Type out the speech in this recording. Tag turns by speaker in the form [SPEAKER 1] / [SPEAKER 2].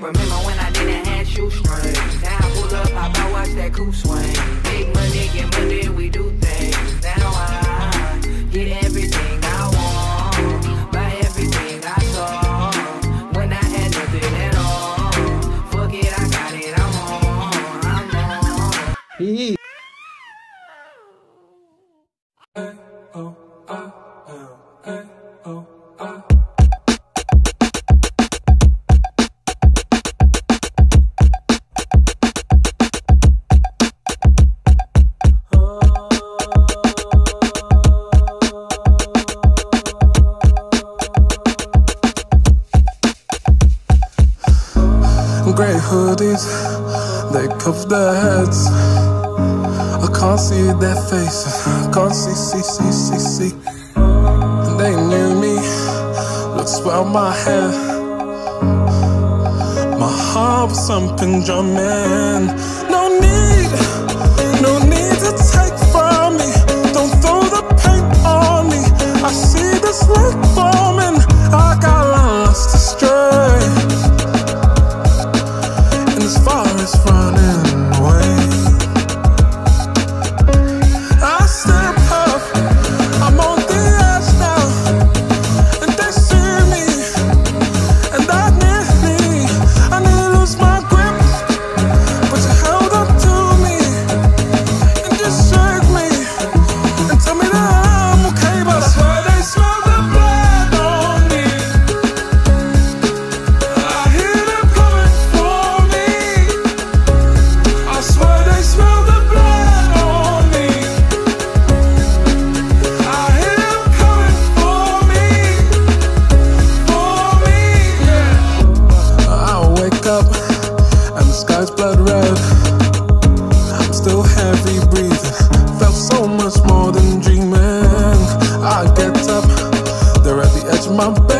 [SPEAKER 1] Remember when I didn't have shoestrings? Now I pull up, I buy watch that coupe swing. Big money, get money, we do things. Now I get everything I want, buy everything I saw. When I had nothing at all, fuck it, I got it, I'm on, I'm on. He oh, oh, oh,
[SPEAKER 2] Grey hoodies, they cover their heads. I can't see their faces, can't see, see, see, see, see. And they knew me, look swell my hair. My heart was something drumming. No need, no need to take from me. Don't throw the paint on me. I see this look much more than dreaming. I get up, they're at the edge of my bed.